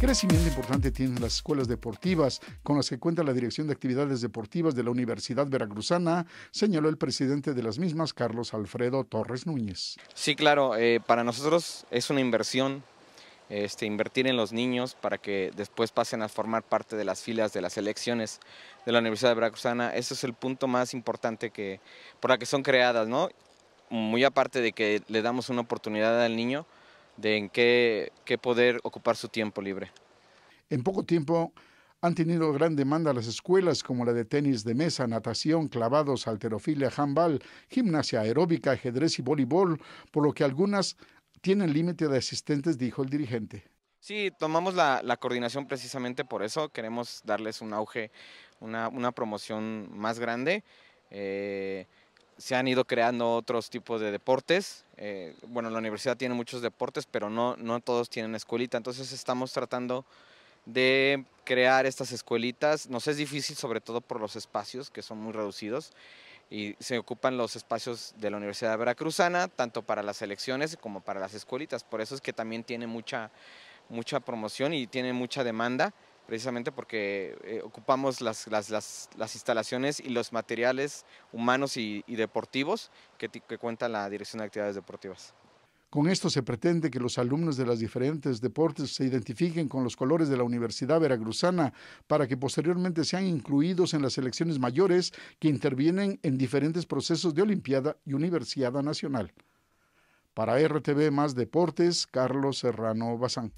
crecimiento importante tienen las escuelas deportivas con las que cuenta la Dirección de Actividades Deportivas de la Universidad Veracruzana, señaló el presidente de las mismas, Carlos Alfredo Torres Núñez. Sí, claro, eh, para nosotros es una inversión este, invertir en los niños para que después pasen a formar parte de las filas de las elecciones de la Universidad de Veracruzana. Ese es el punto más importante que, por la que son creadas, ¿no? Muy aparte de que le damos una oportunidad al niño de en qué, qué poder ocupar su tiempo libre. En poco tiempo han tenido gran demanda las escuelas como la de tenis de mesa, natación, clavados, alterofilia, handball, gimnasia aeróbica, ajedrez y voleibol, por lo que algunas tienen límite de asistentes, dijo el dirigente. Sí, tomamos la, coordinación precisamente por eso. Queremos darles un auge, una, promoción más grande. Eh, se han ido creando otros tipos de deportes. Eh, bueno, la universidad tiene muchos deportes, pero no, no todos tienen escuelita. Entonces estamos tratando de crear estas escuelitas. Nos es difícil, sobre todo por los espacios, que son muy reducidos y se ocupan los espacios de la Universidad Veracruzana, tanto para las elecciones como para las escuelitas. Por eso es que también tiene mucha, mucha promoción y tiene mucha demanda, precisamente porque eh, ocupamos las, las, las, instalaciones y los materiales humanos y, deportivos que, que cuenta la Dirección de Actividades Deportivas. Con esto se pretende que los alumnos de los diferentes deportes se identifiquen con los colores de la Universidad Veracruzana para que posteriormente sean incluidos en las selecciones mayores que intervienen en diferentes procesos de Olimpiada y Universidad Nacional. Para RTV Más Deportes, Carlos Serrano Bazán.